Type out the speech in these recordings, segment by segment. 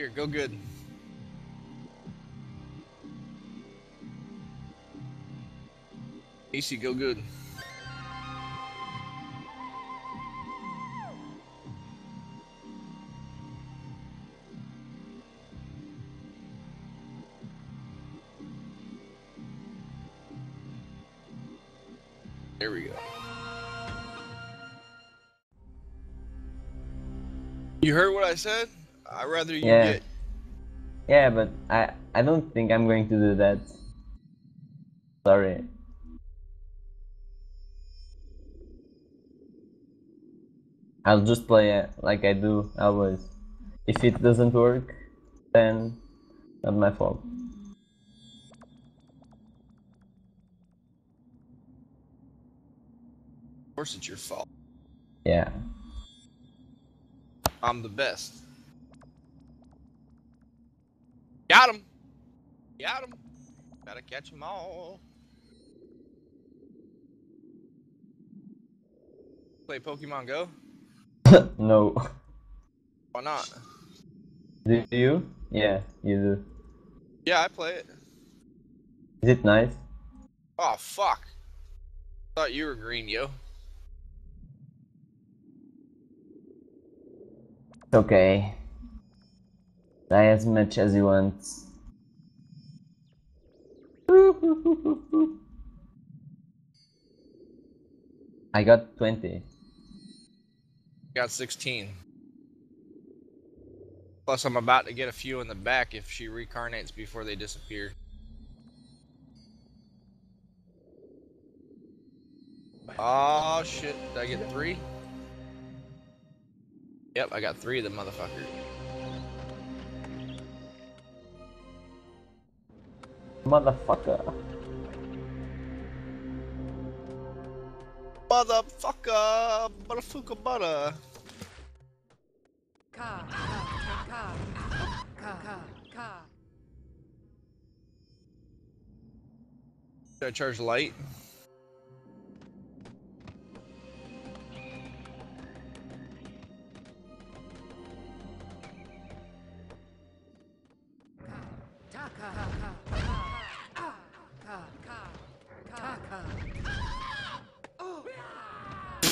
Here, go good. AC, go good. There we go. You heard what I said? I'd rather you yeah. get. Yeah, but I I don't think I'm going to do that. Sorry. I'll just play it like I do always. If it doesn't work, then not my fault. Of course it's your fault. Yeah. I'm the best. Got him. Got him. Gotta catch them all. Play Pokemon Go? no. Why not? Do you? Yeah, you do. Yeah, I play it. Is it nice? Oh, fuck. Thought you were green, yo. It's okay. Die as much as you want. I got 20. Got 16. Plus, I'm about to get a few in the back if she reincarnates before they disappear. Oh shit, did I get three? Yep, I got three of the motherfuckers. Motherfucker. Motherfucker! Motherfucker butter! Should I charge light?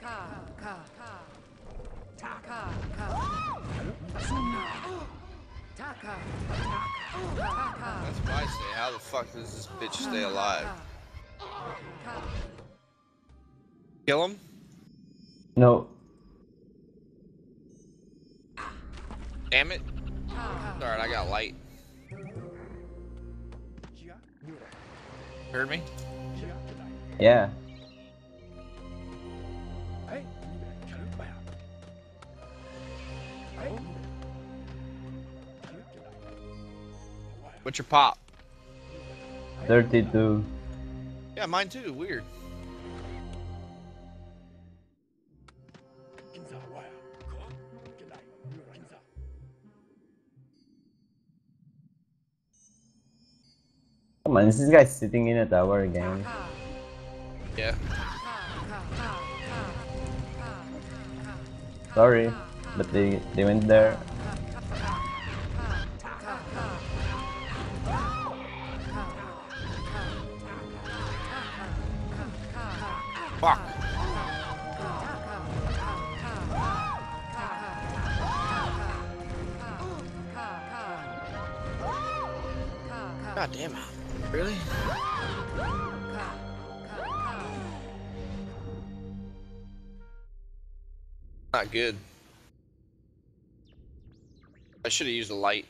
Taka, Taka, taka. That's what I say. How the fuck does this bitch stay alive? Kill him? No. Damn it. Alright, I got light. Heard me? Yeah. What's your pop? 32. Yeah, mine too. Weird. Come on, is this guy sitting in a tower again? Yeah. Sorry but they, they went there. Fuck! God damn it. Really? Not good. I should have used a light.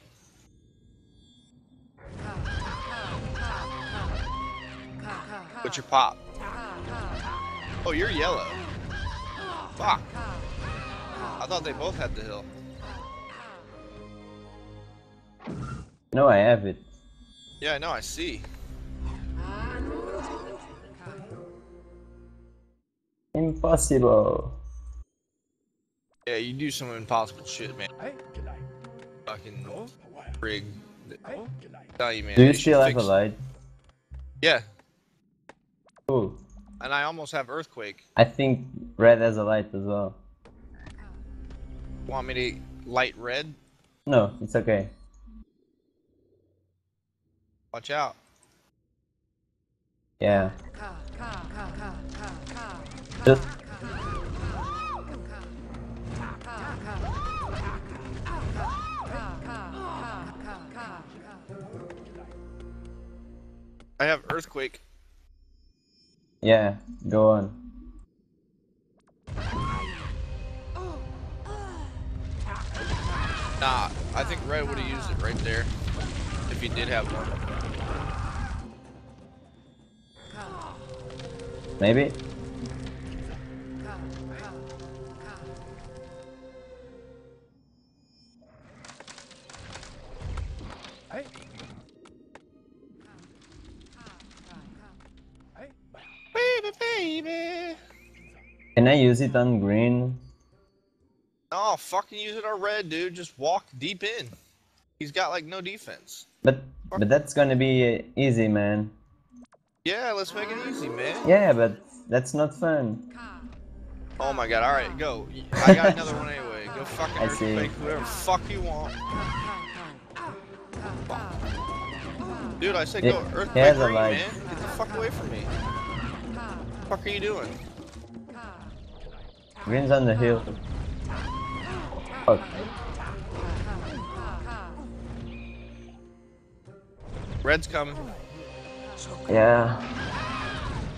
What's your pop? Oh, you're yellow. Fuck. I thought they both had the hill. No, I have it. Yeah, I know, I see. Impossible. Yeah, you do some impossible shit, man. Fucking frig. Tell you, man. Do you they should still have a light? Yeah, Cool. and I almost have earthquake. I think red has a light as well. Want me to light red? No, it's okay. Watch out. Yeah. Just I have earthquake. yeah, go on. Nah, I think red would have used it right there. If he did have one. Maybe? Baby, baby. Can I use it on green? No, fucking use it on red, dude. Just walk deep in. He's got like no defense. But but that's gonna be easy, man. Yeah, let's make it easy, man. Yeah, but that's not fun. Oh my god, alright, go. I got another one anyway. Go fucking I see. earthquake, whoever fuck you want. Dude, I said It- go earthquake green, man. Get the fuck away from me. What the fuck are you doing? Green's on the hill. Fuck. Red's coming. Yeah.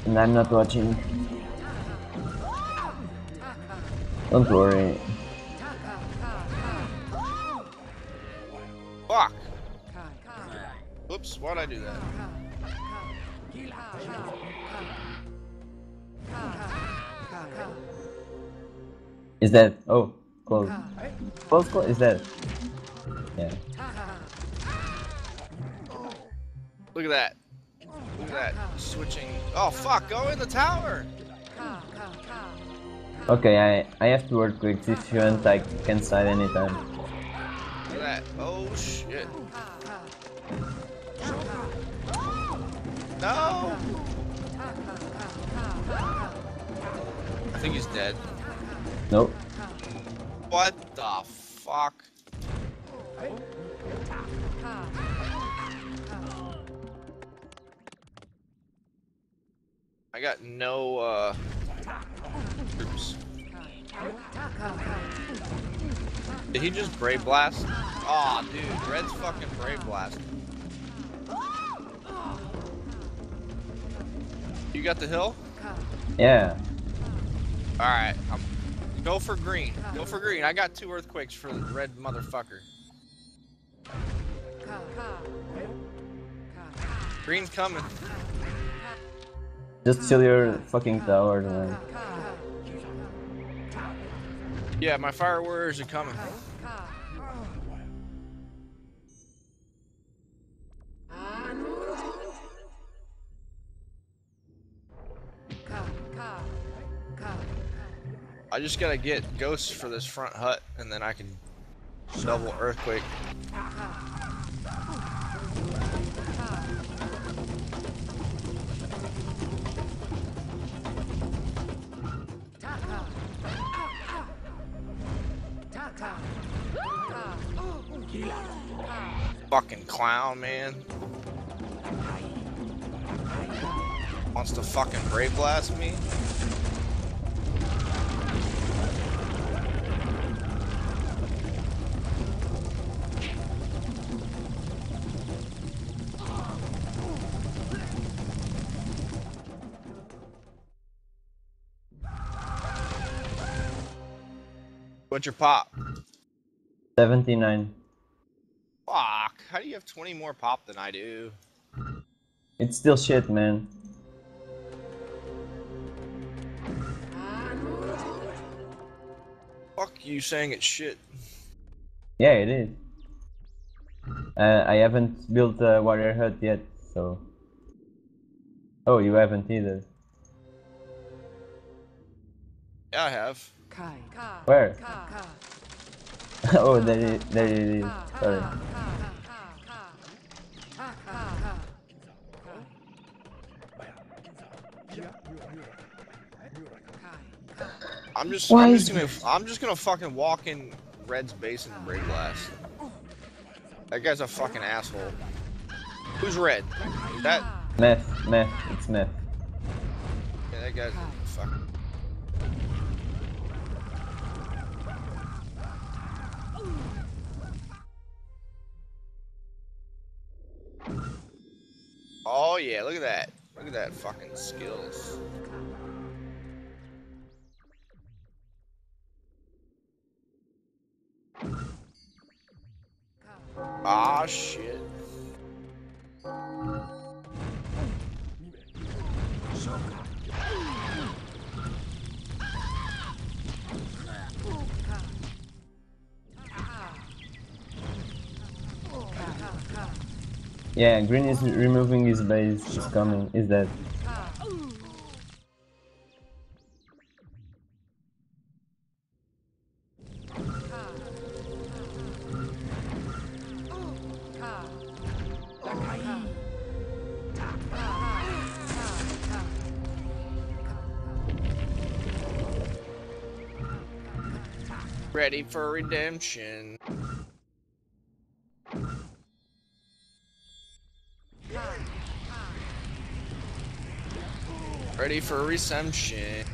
And I'm not watching. Don't worry. Fuck. Whoops, why'd I do that? Is that? Oh, close. Close, close. Is that? Yeah. Look at that. Look at that. Switching. Oh fuck, go in the tower! Okay, I I have to work quick. If you want, I can side anytime. Look at that. Oh shit. No! I think he's dead. Nope. What the fuck? I got no uh troops. Did he just brave blast? Aw, dude, Red's fucking brave blast. You got the hill? Yeah. Alright, I'm go for green. Go for green. I got two earthquakes for the red motherfucker. Green's coming. Just chill your fucking tower, man. Yeah, my fire warriors are coming. I just gotta get ghosts for this front hut, and then I can double earthquake. Fucking clown, man. Wants to fucking brave blast me? What's your pop? 79. Fuck. How do you have 20 more pop than I do? It's still shit, man. Fuck you saying it's shit. Yeah, it is. Uh, I haven't built a warrior hut yet, so. Oh, you haven't either. Yeah, I have. Kai. Ka. Where? Ka. Ka. oh, there it, there it is. Sorry. I'm just, Why I'm just gonna, I'm just gonna fucking walk in Red's base and break glass. That guy's a fucking asshole. Who's Red? Is That, Meph, meph, it's meph. yeah, that guy's a fucking. Oh yeah, look at that. Look at that fucking skills. Yeah, green is removing his base. He's coming. Is dead. Ready for redemption. Ready for resumption.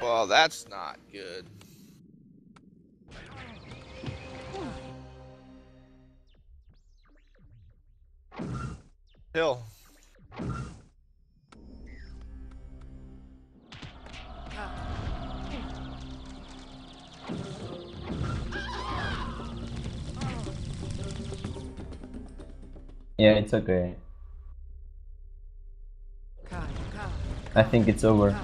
Well, that's not good. Hill. Yeah, it's okay. I think it's over.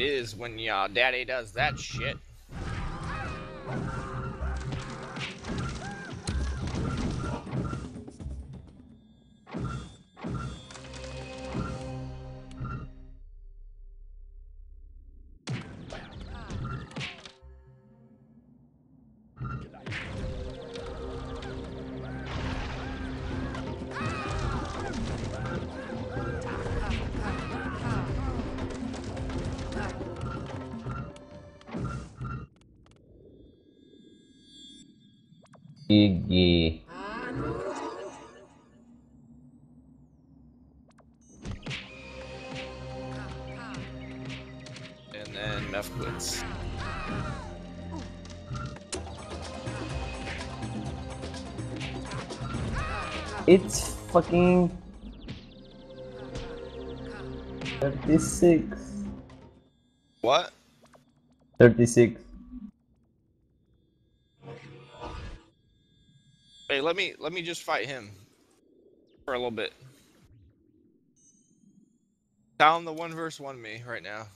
Is when your daddy does that shit. And then Meph quits. It's fucking 36. What? 36. Hey, let me let me just fight him for a little bit. Down the one verse one me right now.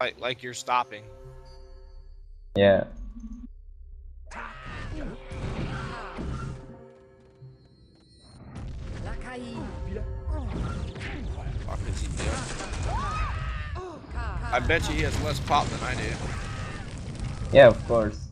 Like like you're stopping. Yeah. Fuck is he doing? I bet you he has less pop than I do. Yeah, of course.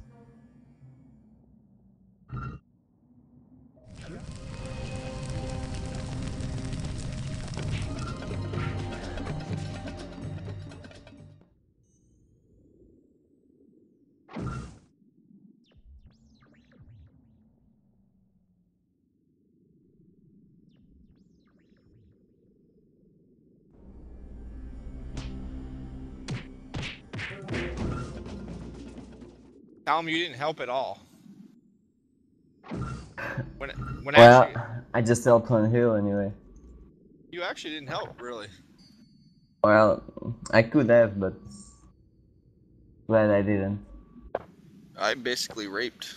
Tell him you didn't help at all. When when Well, actually I just helped on hill anyway. you actually didn't help really. Well, I could have, but glad I didn't. I basically raped.